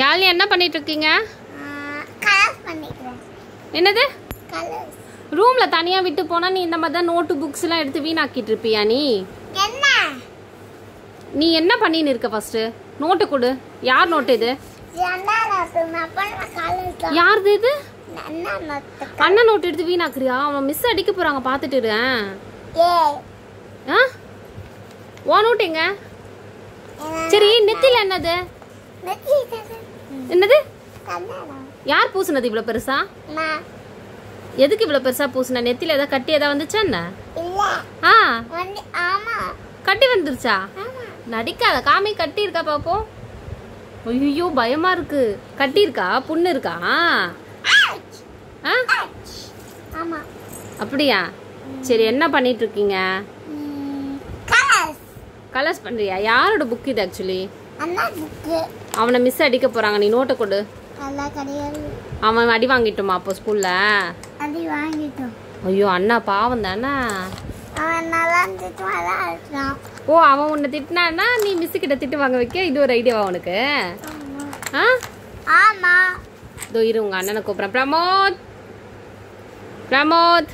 யாழ்னி என்ன பண்ணிட்டு இருக்கீங்க என்னது? ரூம்ல தனியா விட்டு போனா நீ இந்த மாதிரி தான் நோட்டு புக்ஸ் எல்லாம் எடுத்து வீணாக்கிட்டு இருப்பியா நீ? என்ன? நீ என்ன பண்ணின்னு இருக்க ஃபர்ஸ்ட் நோட்டு கொடு. யார் நோட்டு இது? யாருது இது? அண்ணன் நோட்டு எடுத்து வீணாக்குறியா? அவன் மிஸ் அடிக்க போறாங்க பாத்துட்டு ஓ நோட்டு எங்க? சரி நெத்தில என்னது? என்னது? யார் பூசுனது இவ்வளவு பெருசா? எதுக்கு இவ்வளவு பெருசா பூசுன? நெத்தில ஏதாவது கட்டி ஏதாவது வந்துச்சா என்ன? ஆ. கட்டி வந்துருச்சா? நடிக்காத. காமி கட்டி இருக்கா பாப்போம். ஐயோ பயமா இருக்கு. கட்டி இருக்கா? புண்ணு இருக்கா? அப்படியா? சரி என்ன பண்ணிட்டு இருக்கீங்க? கலர்ஸ் பண்றியா? யாரோட புக் இது ஆக்சுவலி அவனை மிஸ் அடிக்க போறாங்க. நீ நோட்டை கொடு. அவன் அடி வாங்கிட்டுமா அப்போ ஸ்கூல்ல ஐயோ அண்ணா பாவம் தானே? ஓ அவன் உன்னை திட்டினான்னா நீ மிஸ் கிட்ட திட்டு வாங்க வைக்க? இது ஒரு ஐடியாவா உனக்கு? ஆ? ஆமா. இதோ இரு உங்க அண்ணனை கூப்பிட்றேன். பிரமோத்! பிரமோத்!